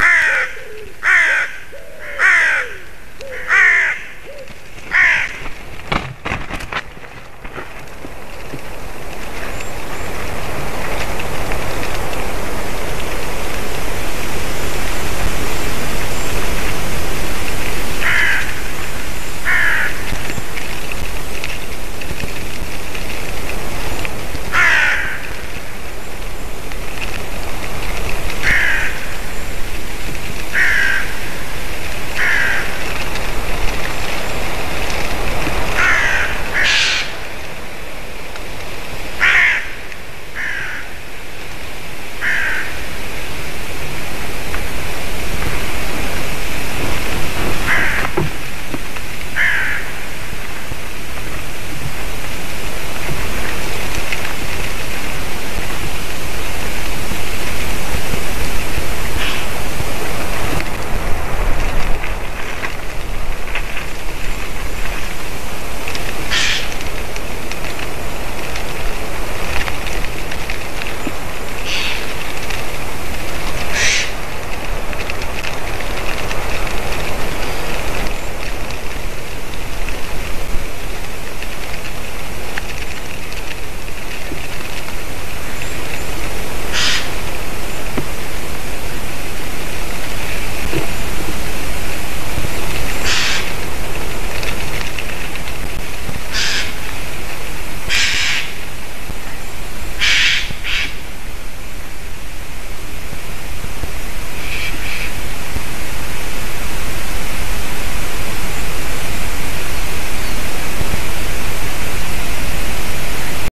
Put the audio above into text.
Ah!